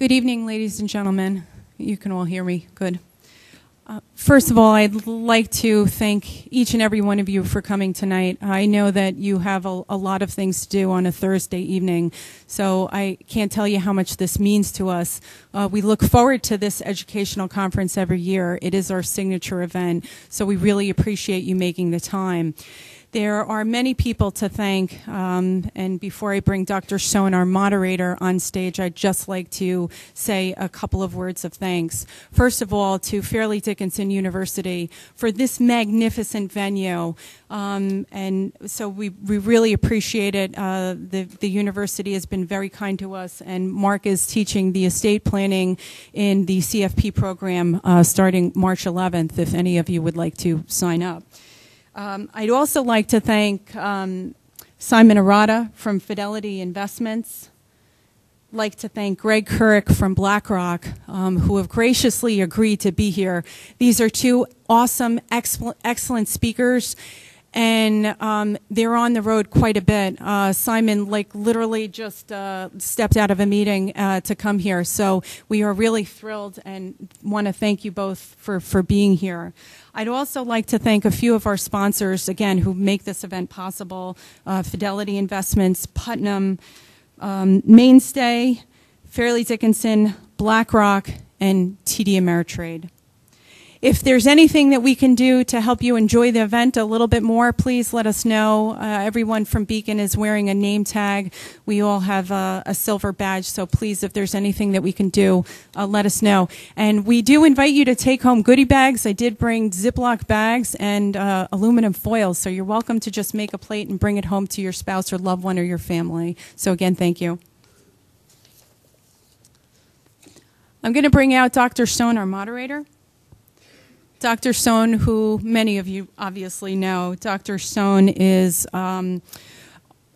Good evening, ladies and gentlemen. You can all hear me. Good. Uh, first of all, I'd like to thank each and every one of you for coming tonight. I know that you have a, a, lot of things to do on a Thursday evening, so I can't tell you how much this means to us. Uh, we look forward to this educational conference every year. It is our signature event, so we really appreciate you making the time. There are many people to thank, um, and before I bring Dr. Sohn, our moderator, on stage, I'd just like to say a couple of words of thanks. First of all, to Fairleigh Dickinson University for this magnificent venue, um, and so we, we really appreciate it. Uh, the, the university has been very kind to us, and Mark is teaching the estate planning in the CFP program uh, starting March 11th, if any of you would like to sign up. Um, I'd also like to thank um, Simon Arata from Fidelity Investments. Like to thank Greg Kurek from BlackRock, um, who have graciously agreed to be here. These are two awesome, excellent speakers and um, they're on the road quite a bit. Uh, Simon, like, literally just uh, stepped out of a meeting uh, to come here, so we are really thrilled and want to thank you both for, for being here. I'd also like to thank a few of our sponsors, again, who make this event possible uh, Fidelity Investments, Putnam, um, Mainstay, Fairleigh Dickinson, BlackRock, and TD Ameritrade. If there's anything that we can do to help you enjoy the event a little bit more, please let us know. Uh, everyone from Beacon is wearing a name tag. We all have a, a silver badge, so please, if there's anything that we can do, uh, let us know. And we do invite you to take home goodie bags. I did bring Ziploc bags and uh, aluminum foils, so you're welcome to just make a plate and bring it home to your spouse or loved one or your family. So again, thank you. I'm going to bring out Dr. Sohn, our moderator. Dr. Sohn, who many of you obviously know, Dr. Sohn is um,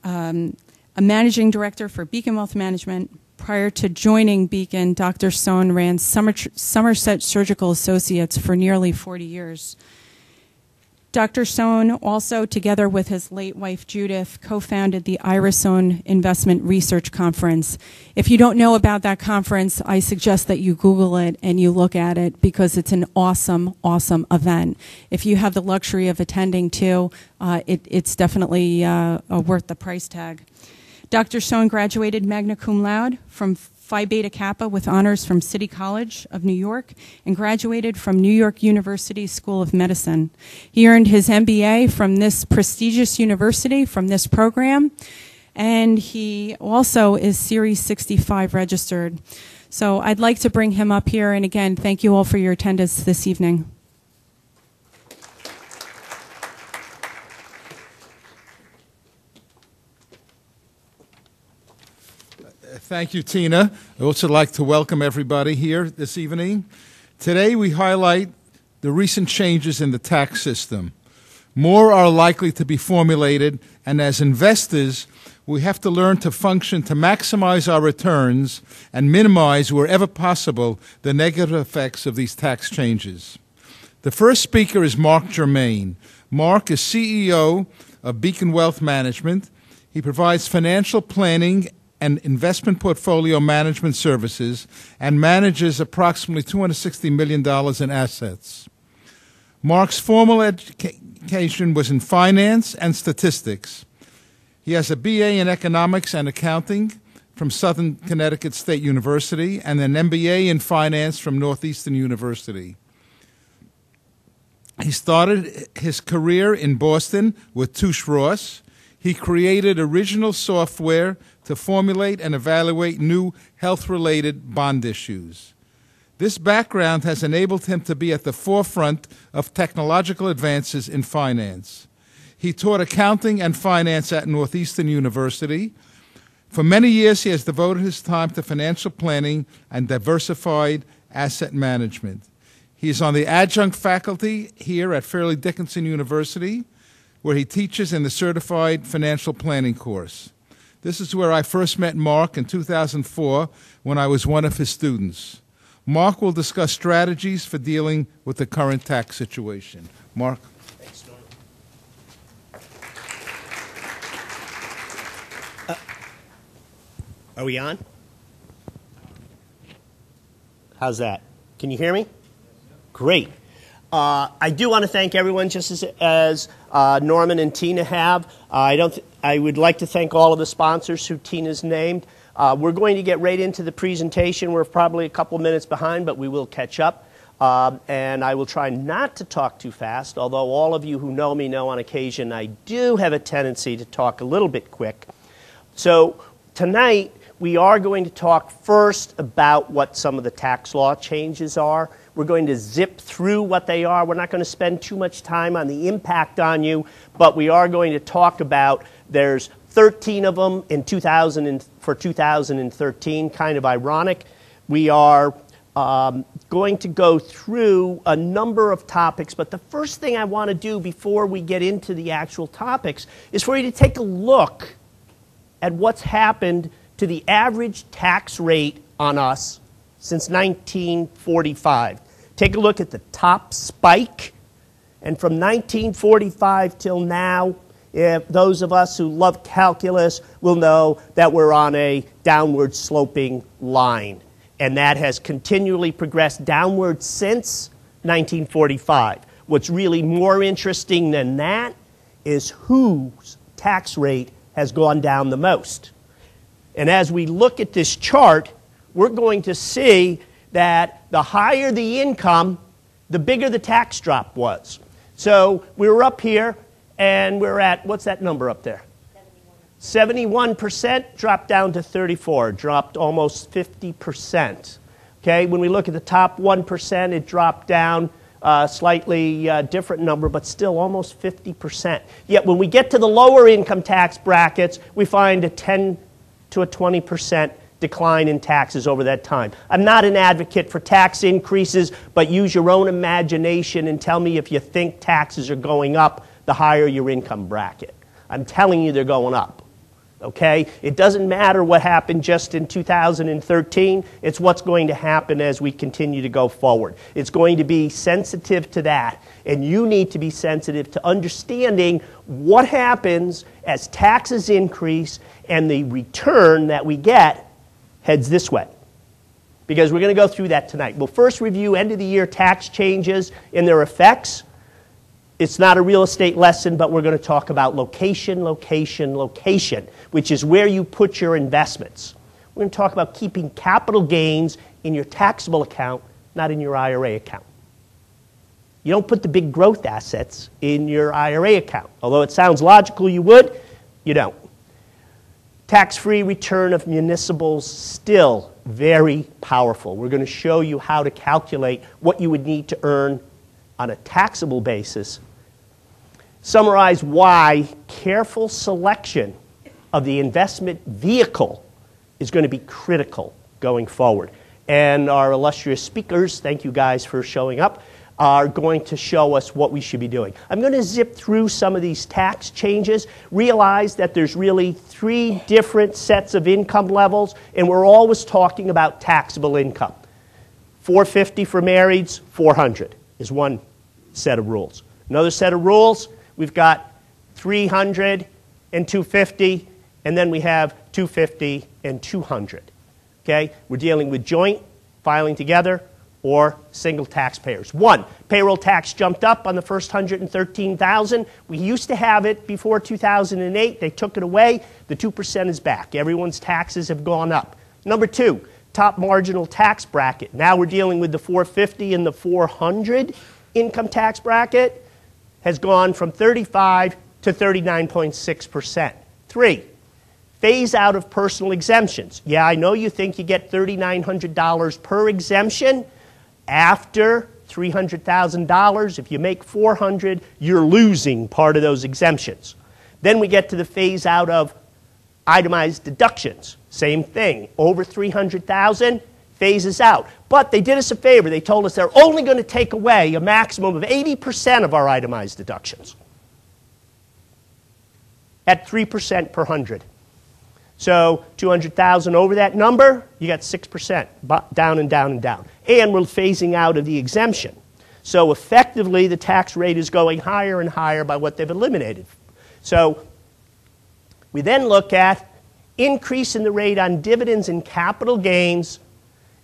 um, a managing director for Beacon Wealth Management. Prior to joining Beacon, Dr. Sohn ran Somerset Surgical Associates for nearly 40 years. Dr. Sohn also, together with his late wife Judith, co founded the Ira Sohn Investment Research Conference. If you don't know about that conference, I suggest that you Google it and you look at it because it's an awesome, awesome event. If you have the luxury of attending too, uh, it, it's definitely uh, worth the price tag. Dr. Sohn graduated magna cum laude from Phi Beta Kappa with honors from City College of New York and graduated from New York University School of Medicine. He earned his MBA from this prestigious university, from this program, and he also is Series 65 registered. So I'd like to bring him up here, and again, thank you all for your attendance this evening. Thank you, Tina. I also like to welcome everybody here this evening. Today, we highlight the recent changes in the tax system. More are likely to be formulated, and as investors, we have to learn to function to maximize our returns and minimize, wherever possible, the negative effects of these tax changes. The first speaker is Mark Germain. Mark is CEO of Beacon Wealth Management. He provides financial planning and investment portfolio management services and manages approximately $260 million in assets. Mark's formal education was in finance and statistics. He has a BA in economics and accounting from Southern Connecticut State University and an MBA in finance from Northeastern University. He started his career in Boston with Touche Ross. He created original software to formulate and evaluate new health related bond issues. This background has enabled him to be at the forefront of technological advances in finance. He taught accounting and finance at Northeastern University. For many years, he has devoted his time to financial planning and diversified asset management. He is on the adjunct faculty here at Fairleigh Dickinson University, where he teaches in the Certified Financial Planning course. This is where I first met Mark in 2004 when I was one of his students. Mark will discuss strategies for dealing with the current tax situation. Mark. Thanks. Uh, are we on? How's that? Can you hear me? Great. Uh, I do want to thank everyone, just as, as uh, Norman and Tina have. Uh, I don't. I would like to thank all of the sponsors who Tina's named. Uh, we're going to get right into the presentation. We're probably a couple minutes behind, but we will catch up. Um, and I will try not to talk too fast, although all of you who know me know on occasion I do have a tendency to talk a little bit quick. So tonight we are going to talk first about what some of the tax law changes are. We're going to zip through what they are. We're not going to spend too much time on the impact on you, but we are going to talk about there's 13 of them in 2000 and, for 2013, kind of ironic. We are um, going to go through a number of topics, but the first thing I want to do before we get into the actual topics is for you to take a look at what's happened to the average tax rate on us since 1945. Take a look at the top spike, and from 1945 till now, if those of us who love calculus will know that we're on a downward sloping line. And that has continually progressed downward since 1945. What's really more interesting than that is whose tax rate has gone down the most. And as we look at this chart, we're going to see that the higher the income, the bigger the tax drop was. So we were up here, and we're at, what's that number up there? 71% dropped down to 34, dropped almost 50%. Okay, when we look at the top 1%, it dropped down uh, slightly uh, different number, but still almost 50%. Yet when we get to the lower income tax brackets, we find a 10 to a 20% decline in taxes over that time. I'm not an advocate for tax increases, but use your own imagination and tell me if you think taxes are going up the higher your income bracket. I'm telling you they're going up. Okay? It doesn't matter what happened just in 2013, it's what's going to happen as we continue to go forward. It's going to be sensitive to that, and you need to be sensitive to understanding what happens as taxes increase and the return that we get heads this way. Because we're going to go through that tonight. We'll first review end of the year tax changes and their effects. It's not a real estate lesson, but we're going to talk about location, location, location, which is where you put your investments. We're going to talk about keeping capital gains in your taxable account, not in your IRA account. You don't put the big growth assets in your IRA account. Although it sounds logical you would, you don't. Tax free return of municipals still very powerful. We're going to show you how to calculate what you would need to earn on a taxable basis. Summarize why careful selection of the investment vehicle is going to be critical going forward. And our illustrious speakers, thank you guys for showing up are going to show us what we should be doing. I'm going to zip through some of these tax changes, realize that there's really three different sets of income levels, and we're always talking about taxable income. 450 for marrieds, 400 is one set of rules. Another set of rules, we've got 300 and 250, and then we have 250 and 200. Okay? We're dealing with joint filing together, or single taxpayers. One, payroll tax jumped up on the first 113,000. We used to have it before 2008. They took it away. The 2% is back. Everyone's taxes have gone up. Number two, top marginal tax bracket. Now we're dealing with the 450 and the 400 income tax bracket has gone from 35 to 39.6%. Three, phase out of personal exemptions. Yeah, I know you think you get $3,900 per exemption after $300,000. If you make 400, you're losing part of those exemptions. Then we get to the phase out of itemized deductions. Same thing. Over 300,000 phases out. But they did us a favor. They told us they're only going to take away a maximum of 80% of our itemized deductions at 3% per 100. So 200,000 over that number, you got 6% down and down and down. And we're phasing out of the exemption. So effectively, the tax rate is going higher and higher by what they've eliminated. So we then look at increase in the rate on dividends and capital gains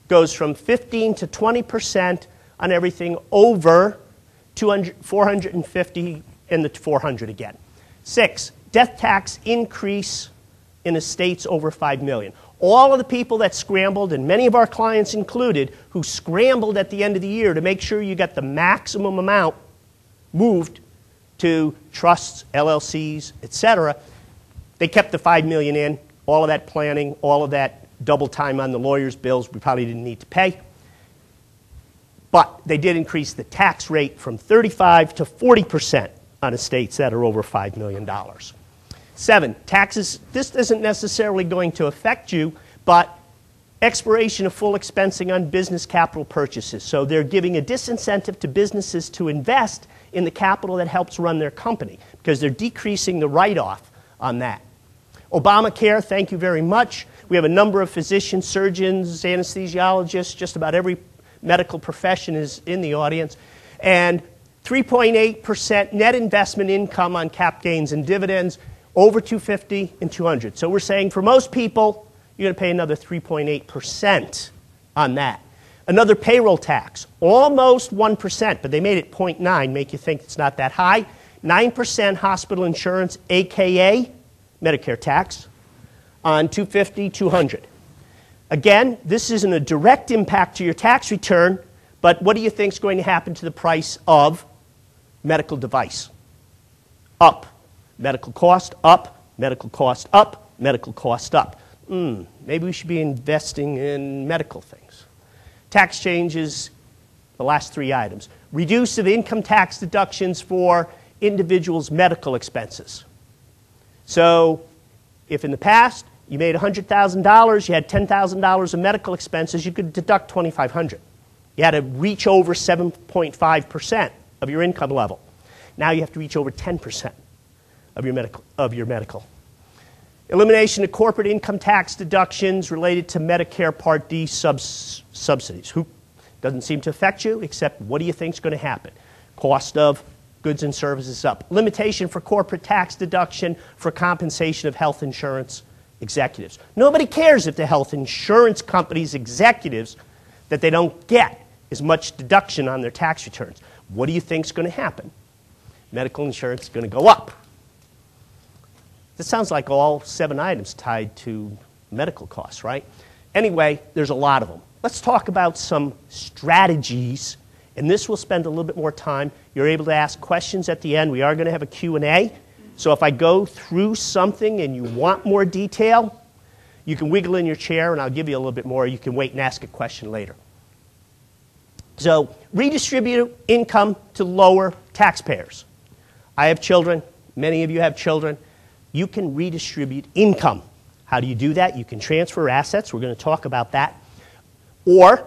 goes from 15 to 20% on everything over 200, 450 and the 400 again. Six, death tax increase in estates over 5 million. All of the people that scrambled, and many of our clients included, who scrambled at the end of the year to make sure you got the maximum amount moved to trusts, LLCs, etc. They kept the 5 million in, all of that planning, all of that double time on the lawyer's bills we probably didn't need to pay. But they did increase the tax rate from 35 to 40% on estates that are over $5 million. Seven, taxes. This isn't necessarily going to affect you, but expiration of full expensing on business capital purchases. So they're giving a disincentive to businesses to invest in the capital that helps run their company because they're decreasing the write off on that. Obamacare, thank you very much. We have a number of physicians, surgeons, anesthesiologists, just about every medical profession is in the audience. And 3.8% net investment income on cap gains and dividends over 250 and 200. So we're saying for most people, you're going to pay another 3.8% on that. Another payroll tax, almost 1%, but they made it 0.9, make you think it's not that high. 9% hospital insurance, aka Medicare tax, on 250, 200. Again, this isn't a direct impact to your tax return, but what do you think is going to happen to the price of medical device? Up. Medical cost up, medical cost up, medical cost up. Mm, maybe we should be investing in medical things. Tax changes, the last three items. Reduce of income tax deductions for individuals' medical expenses. So, if in the past you made $100,000, you had $10,000 of medical expenses, you could deduct 2500 You had to reach over 7.5% of your income level. Now you have to reach over 10% of your medical. Of your medical. Elimination of corporate income tax deductions related to Medicare Part D subs subsidies. Who doesn't seem to affect you, except what do you think is going to happen? Cost of goods and services up. Limitation for corporate tax deduction for compensation of health insurance executives. Nobody cares if the health insurance company's executives that they don't get as much deduction on their tax returns. What do you think is going to happen? Medical insurance is going to go up. This sounds like all seven items tied to medical costs, right? Anyway, there's a lot of them. Let's talk about some strategies and this will spend a little bit more time. You're able to ask questions at the end. We are going to have a Q&A. So if I go through something and you want more detail, you can wiggle in your chair and I'll give you a little bit more. You can wait and ask a question later. So redistribute income to lower taxpayers. I have children. Many of you have children. You can redistribute income. How do you do that? You can transfer assets. We're going to talk about that. Or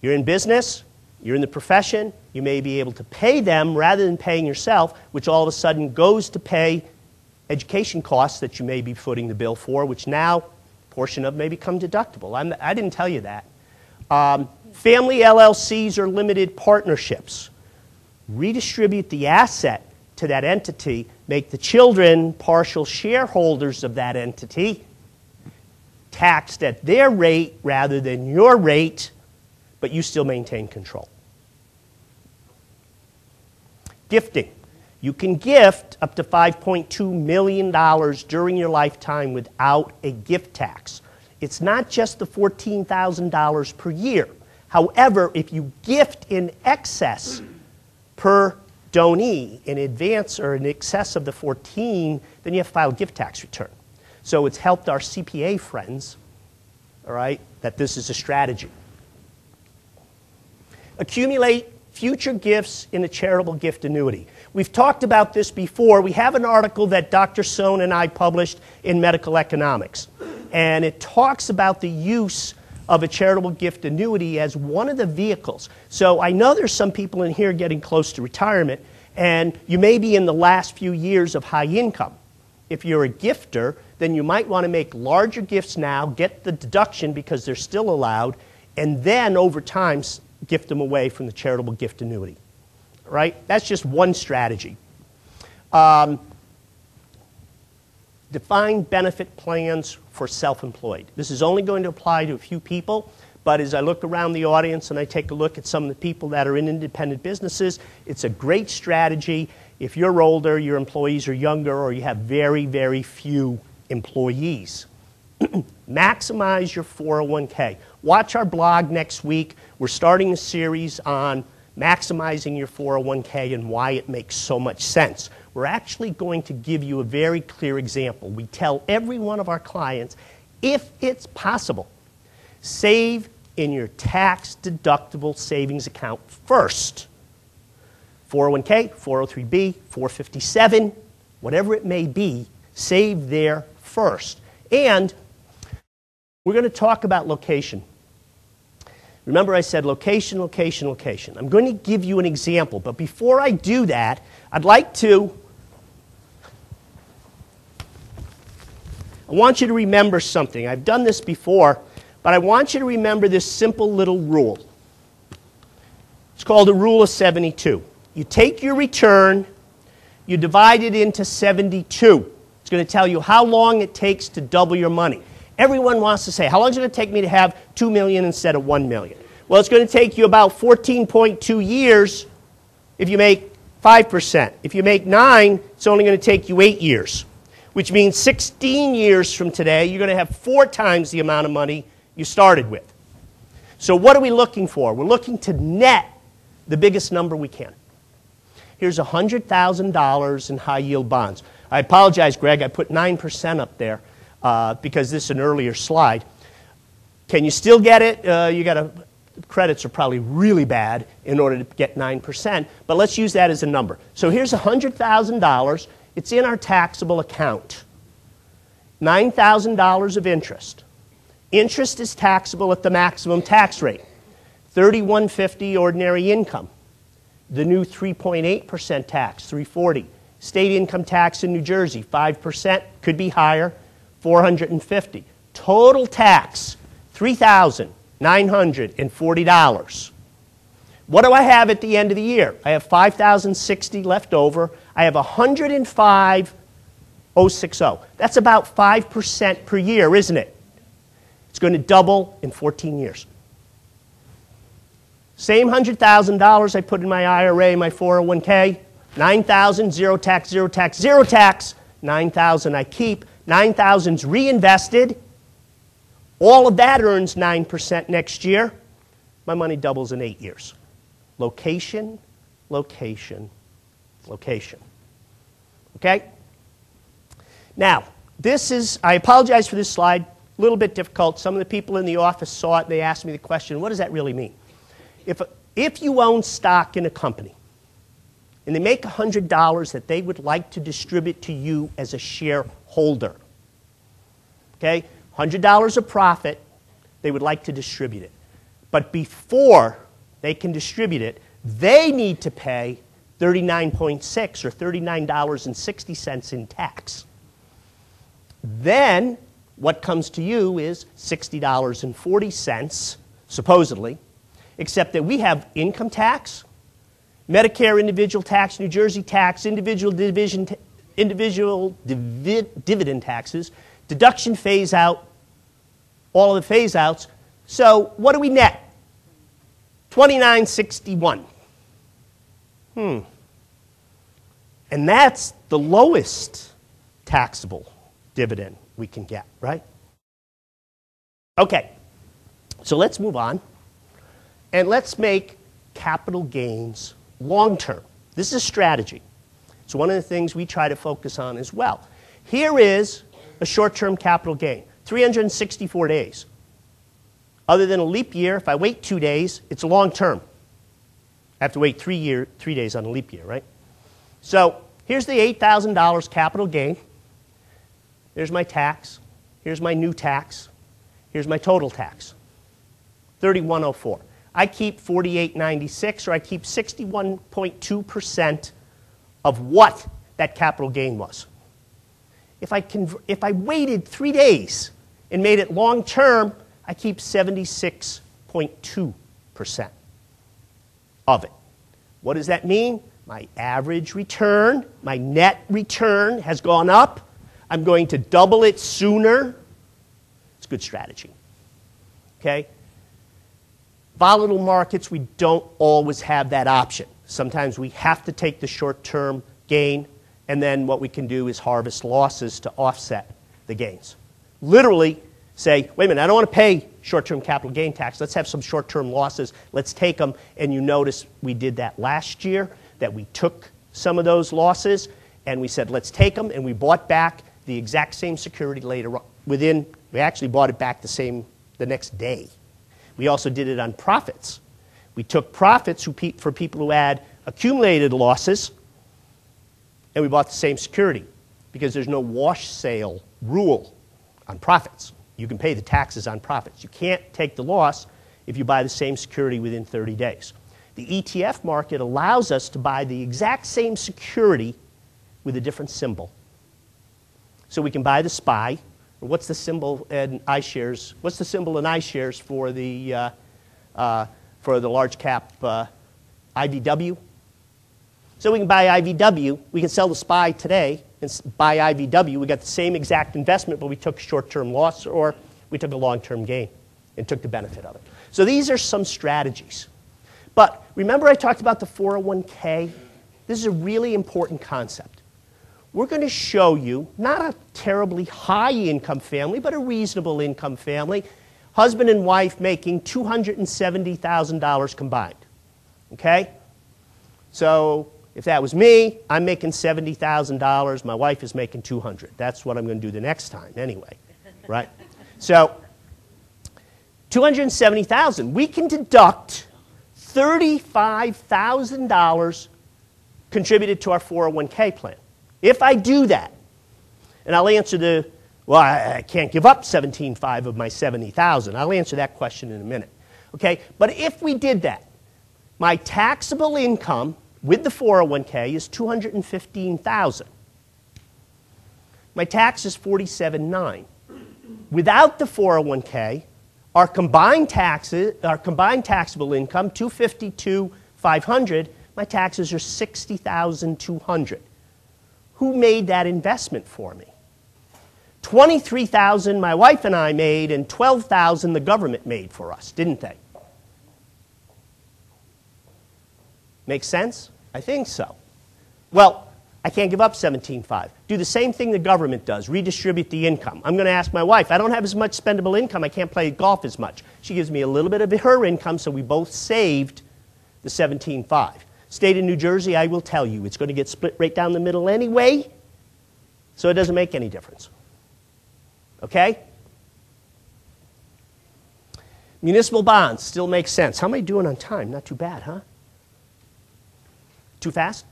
you're in business, you're in the profession, you may be able to pay them rather than paying yourself, which all of a sudden goes to pay education costs that you may be footing the bill for, which now portion of may become deductible. I'm, I did not tell you that. Um, family LLCs are limited partnerships. Redistribute the asset to that entity, make the children partial shareholders of that entity, taxed at their rate rather than your rate but you still maintain control. Gifting. You can gift up to $5.2 million during your lifetime without a gift tax. It's not just the $14,000 per year. However, if you gift in excess per donee in advance or in excess of the 14, then you have to file a gift tax return. So it's helped our CPA friends, all right, that this is a strategy. Accumulate future gifts in a charitable gift annuity. We've talked about this before. We have an article that Dr. Sohn and I published in Medical Economics, and it talks about the use of a charitable gift annuity as one of the vehicles. So I know there's some people in here getting close to retirement, and you may be in the last few years of high income. If you're a gifter, then you might want to make larger gifts now, get the deduction because they're still allowed, and then over time gift them away from the charitable gift annuity. Right? That's just one strategy. Um, define benefit plans for self employed. This is only going to apply to a few people, But as I look around the audience and I take a look at some of the people that are in independent businesses, it's a great strategy. If you're older, your employees are younger, or you have very, very few employees. Maximize your 401k. Watch our blog next week. We're starting a series on maximizing your 401k and why it makes so much sense. We're actually going to give you a very clear example. We tell every one of our clients if it's possible, save in your tax deductible savings account first. 401k, 403b, 457, whatever it may be, save there first. And we're going to talk about location. Remember, I said location, location, location. I'm going to give you an example, but before I do that, I'd like to. I want you to remember something. I've done this before, but I want you to remember this simple little rule. It's called the rule of 72. You take your return, you divide it into 72. It's going to tell you how long it takes to double your money. Everyone wants to say, how long is it going to take me to have 2 million instead of 1 million? Well, it's going to take you about 14.2 years if you make 5%. If you make 9, it's only going to take you 8 years, which means 16 years from today, you're going to have four times the amount of money you started with. So, what are we looking for? We're looking to net the biggest number we can. Here's $100,000 in high yield bonds. I apologize, Greg, I put 9% up there uh, because this is an earlier slide. Can you still get it? Uh, you got to credits are probably really bad in order to get 9%, but let's use that as a number. So here's $100,000. It's in our taxable account. $9,000 of interest. Interest is taxable at the maximum tax rate. 3150 ordinary income. The new 3.8% tax, 340. State income tax in New Jersey, 5%, could be higher. 450. Total tax, $3,940. What do I have at the end of the year? I have 5,060 left over. I have 105,060. That's about 5% per year, isn't it? It's going to double in 14 years. Same $100,000 I put in my IRA, my 401k, 9,000, zero tax, zero tax, zero tax, 9,000 I keep, 9,000's reinvested. All of that earns 9% next year. My money doubles in eight years. Location, location, location. Okay? Now, this is, I apologize for this slide, a little bit difficult. Some of the people in the office saw it and they asked me the question what does that really mean? If, if you own stock in a company and they make $100 that they would like to distribute to you as a shareholder, okay, $100 of profit, they would like to distribute it. But before they can distribute it, they need to pay 39.6 or $39.60 in tax. Then what comes to you is $60.40 supposedly, except that we have income tax, Medicare individual tax, New Jersey tax, individual division individual divi dividend taxes, deduction phase out, all of the phase outs. So what do we net? 2961. Hmm. And that's the lowest taxable dividend we can get, right? Okay. So let's move on. And let's make capital gains long term. This is a strategy. It's one of the things we try to focus on as well. Here is a short term capital gain 364 days. Other than a leap year, if I wait two days, it's long term. I have to wait three, year, three days on a leap year, right? So here's the $8,000 capital gain. There's my tax. Here's my new tax. Here's my total tax 3104. I keep 4896 or I keep 61.2% of what that capital gain was. If I, if I waited three days and made it long term, I keep 76.2% of it. What does that mean? My average return, my net return has gone up. I'm going to double it sooner. It's a good strategy. Okay? Volatile markets, we don't always have that option. Sometimes we have to take the short term gain, and then what we can do is harvest losses to offset the gains. Literally, say, wait a minute, I don't want to pay short term capital gain tax. Let's have some short term losses. Let's take them. And you notice we did that last year, that we took some of those losses and we said, let's take them. And we bought back the exact same security later on. Within, we actually bought it back the same, the next day. We also did it on profits. We took profits for people who had accumulated losses and we bought the same security because there's no wash sale rule on profits. You can pay the taxes on profits. You can't take the loss if you buy the same security within 30 days. The ETF market allows us to buy the exact same security with a different symbol. So we can buy the SPY. What's the symbol in iShares? What's the symbol in iShares for the, uh, uh, for the large cap uh, IVW? So we can buy IVW. We can sell the SPY today and buy IVW. We got the same exact investment, but we took short-term loss or we took a long-term gain and took the benefit of it. So these are some strategies. But remember I talked about the 401k? This is a really important concept. We're going to show you not a terribly high income family, but a reasonable income family, husband and wife making $270,000 combined. Okay? So if that was me, I'm making $70,000. My wife is making 200. That's what I'm going to do the next time anyway, right? So 270,000. We can deduct $35,000 contributed to our 401k plan. If I do that, and I'll answer the, well, I, can't give up 17.5 of my 70,000. I'll answer that question in a minute. Okay? But if we did that, my taxable income with the 401k is 215,000. My tax is 47.9. Without the 401k, our combined taxes, our combined taxable income 252,500, my taxes are 60,200. Who made that investment for me? 23,000 my wife and I made and 12,000 the government made for us, didn't they? Make sense? I think so. Well, I can't give up 17.5. Do the same thing the government does, redistribute the income. I'm going to ask my wife, I don't have as much spendable income, I can't play golf as much. She gives me a little bit of her income, so we both saved the 17.5. State of New Jersey, I will tell you, it's going to get split right down the middle anyway, so it doesn't make any difference. Okay? Municipal bonds still make sense. How am I doing on time? Not too bad, huh? Too fast?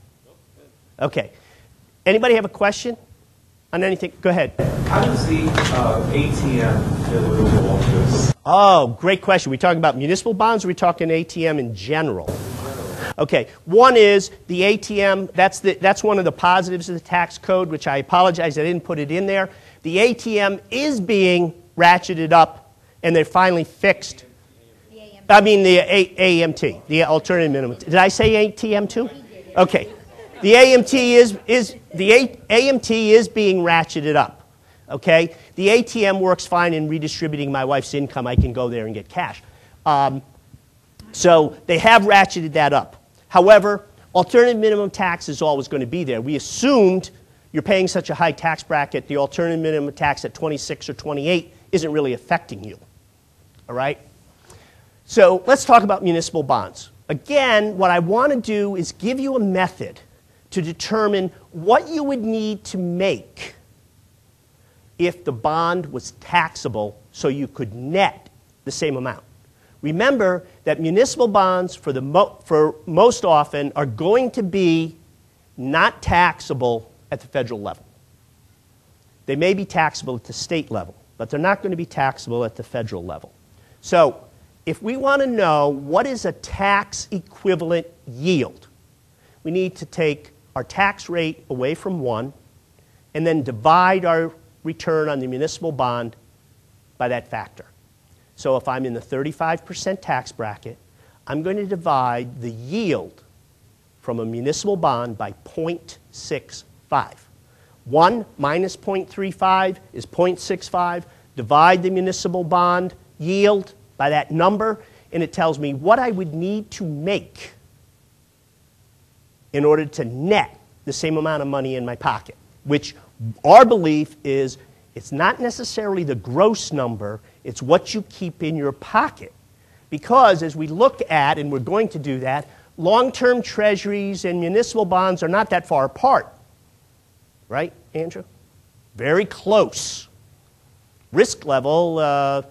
Okay. Anybody have a question on anything? Go ahead. How does the uh, ATM all this? Oh, great question. Are we talking about municipal bonds or are we talking ATM in general? Okay, one is the ATM, that's, the, that's one of the positives of the tax code, which I apologize I didn't put it in there. The ATM is being ratcheted up, and they're finally fixed. I mean the A- AMT, the alternative minimum. Did I say ATM too? Okay. The AMT is, is, the A, AMT is being ratcheted up. Okay? The ATM works fine in redistributing my wife's income. I can go there and get cash. Um, so they have ratcheted that up. However, alternative minimum tax is always going to be there. We assumed you're paying such a high tax bracket, the alternative minimum tax at 26 or 28 isn't really affecting you. All right? So let's talk about municipal bonds. Again, what I want to do is give you a method to determine what you would need to make if the bond was taxable so you could net the same amount. Remember that municipal bonds, for, the mo- for most often, are going to be not taxable at the federal level. They may be taxable at the state level, but they're not going to be taxable at the federal level. So, if we want to know what is a tax equivalent yield, we need to take our tax rate away from 1 and then divide our return on the municipal bond by that factor. So if I'm in the 35% tax bracket, I'm going to divide the yield from a municipal bond by 0.65. 1 minus 0.35 is 0.65. Divide the municipal bond yield by that number, and it tells me what I would need to make in order to net the same amount of money in my pocket, which our belief is it's not necessarily the gross number, it's what you keep in your pocket. Because as we look at, and we're going to do that, long term treasuries and municipal bonds are not that far apart. Right, Andrew? Very close. Risk level, uh,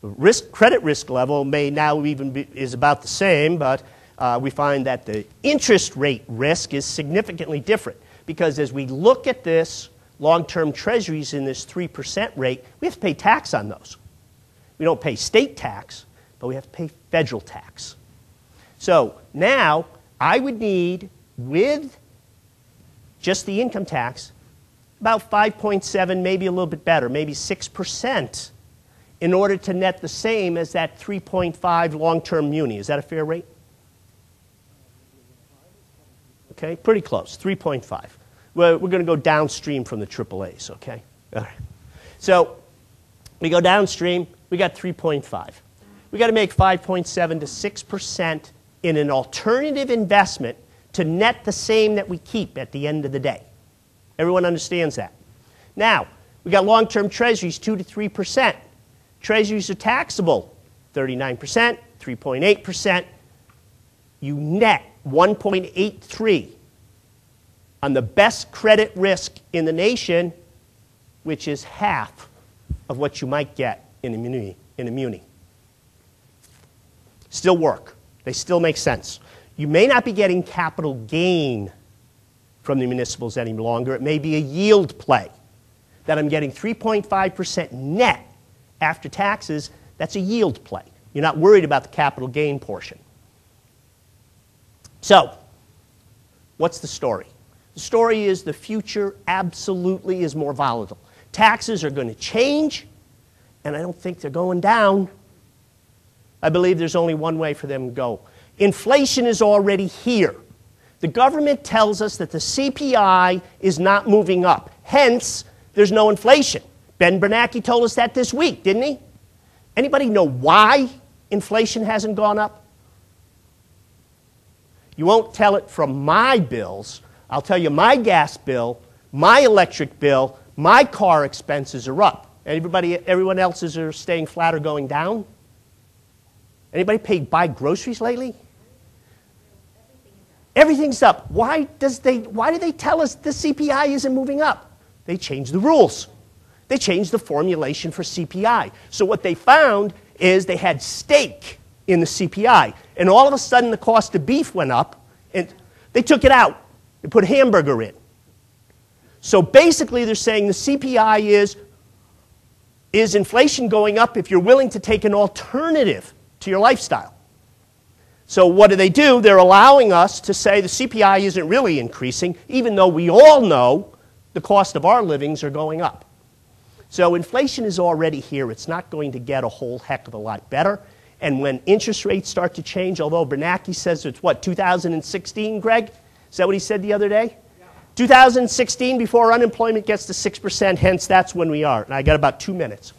risk, credit risk level may now even be, is about the same, but uh, we find that the interest rate risk is significantly different. Because as we look at this, long term treasuries in this 3% rate, we have to pay tax on those. We don't pay state tax, but we have to pay federal tax. So now I would need, with just the income tax, about 5.7, maybe a little bit better, maybe 6%, in order to net the same as that 3.5 long term muni. Is that a fair rate? Okay, pretty close, 3.5. We're, we're going to go downstream from the AAAs, okay? All right. So we go downstream, we got 3.5. We got to make 5.7 to 6% in an alternative investment to net the same that we keep at the end of the day. Everyone understands that. Now, we got long term treasuries, 2 to 3%. Treasuries are taxable, 39%, 3.8%. You net 1.83 on the best credit risk in the nation, which is half of what you might get in a muni. In a muni. Still work. They still make sense. You may not be getting capital gain from the municipals any longer. It may be a yield play that I'm getting 3.5% net after taxes. That's a yield play. You're not worried about the capital gain portion. So, what's the story? The story is the future absolutely is more volatile. Taxes are going to change, and I don't think they're going down. I believe there's only one way for them to go. Inflation is already here. The government tells us that the CPI is not moving up. Hence, there's no inflation. Ben Bernanke told us that this week, didn't he? Anybody know why inflation hasn't gone up? You won't tell it from my bills. I'll tell you my gas bill, my electric bill, my car expenses are up. Everybody, everyone else's are staying flat or going down. Anybody pay buy groceries lately? Everything's up. Why, does they, why do they tell us the CPI isn't moving up? They changed the rules. They changed the formulation for CPI. So what they found is they had steak in the CPI. And all of a sudden the cost of beef went up and they took it out. They put hamburger in. So basically they're saying the CPI is is inflation going up if you're willing to take an alternative to your lifestyle? So, what do they do? They're allowing us to say the CPI isn't really increasing, even though we all know the cost of our livings are going up. So, inflation is already here. It's not going to get a whole heck of a lot better. And when interest rates start to change, although Bernanke says it's what, 2016, Greg? Is that what he said the other day? 2016, before unemployment gets to 6%, hence that's when we are. And I got about two minutes.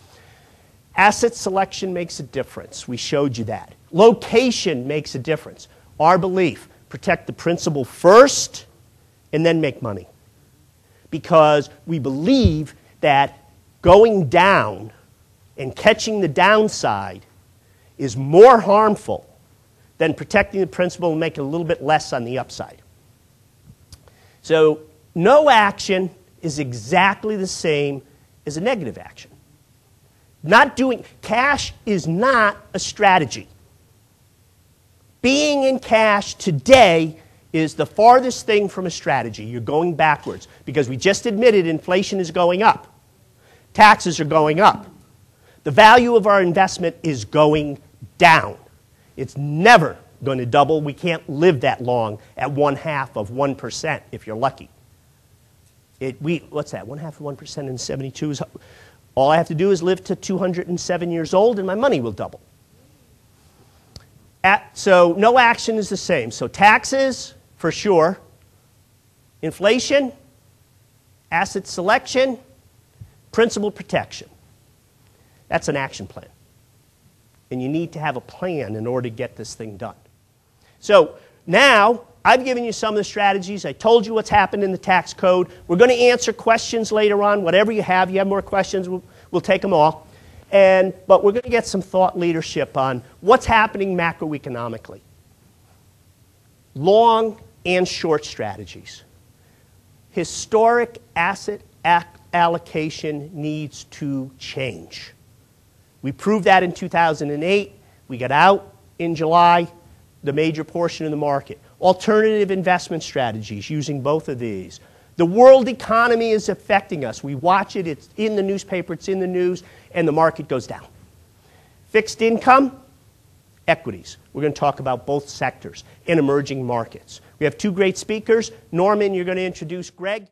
Asset selection makes a difference. We showed you that. Location makes a difference. Our belief protect the principal first and then make money. Because we believe that going down and catching the downside is more harmful than protecting the principal and making a little bit less on the upside. So, no action is exactly the same as a negative action. Not doing cash is not a strategy. Being in cash today is the farthest thing from a strategy. You're going backwards because we just admitted inflation is going up. Taxes are going up. The value of our investment is going down. It's never going to double. We can't live that long at one half of 1% if you're lucky. It, we, what's that? One half of 1% in 72 is all I have to do is live to 207 years old and my money will double. At, so no action is the same. So taxes, for sure. Inflation, asset selection, principal protection. That's an action plan. And you need to have a plan in order to get this thing done. So now I've given you some of the strategies. I told you what's happened in the tax code. We're going to answer questions later on. Whatever you have, you have more questions, we'll, we'll take them all. And, but we're going to get some thought leadership on what's happening macroeconomically. Long and short strategies. Historic asset allocation needs to change. We proved that in 2008. We got out in July, the major portion of the market. Alternative investment strategies using both of these. The world economy is affecting us. We watch it, it's in the newspaper, it's in the news, and the market goes down. Fixed income, equities. We're going to talk about both sectors in emerging markets. We have two great speakers. Norman, you're going to introduce Greg.